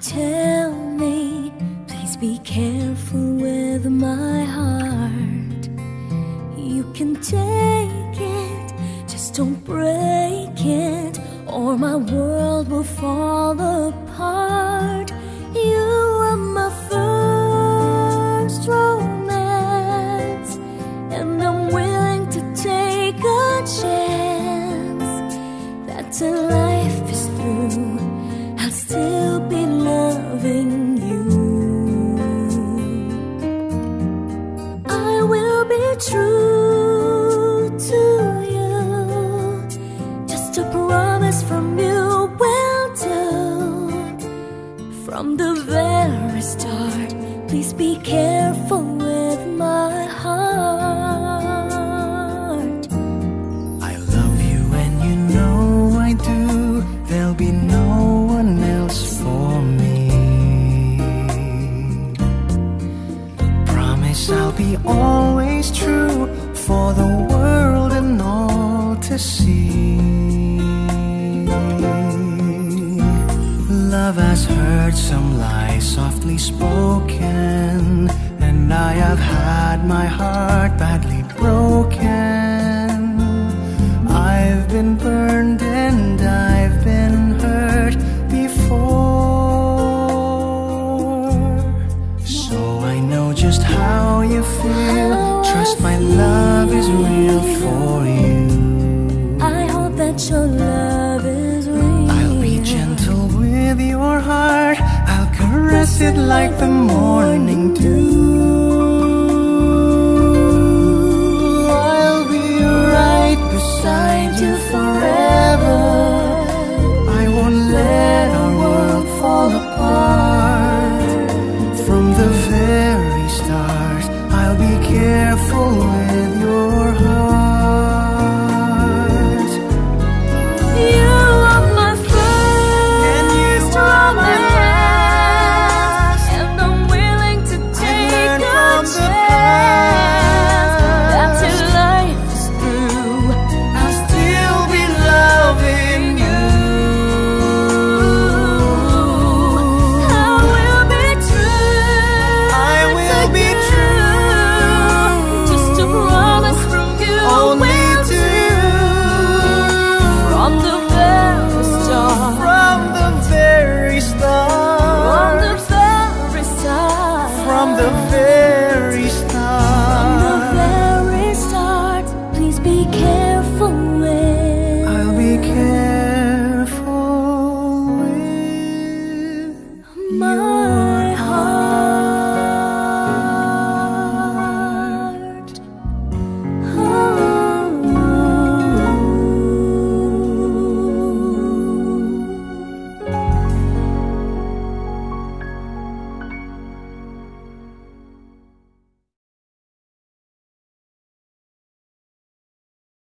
tell me, please be careful with my heart. You can take it, just don't break it, or my world will fall apart. You are my first romance, and I'm willing to take a chance that till life is through, I'll still true to you. Just a promise from you will do. From the very start, please be careful be always true for the world and all to see. Love has heard some lies softly spoken, and I have had my heart badly Trust my love is real for you. I hope that your love is real. I'll be gentle with your heart. I'll caress it like the morning dew. I'll be right beside you forever. I won't let our world fall apart from the very start.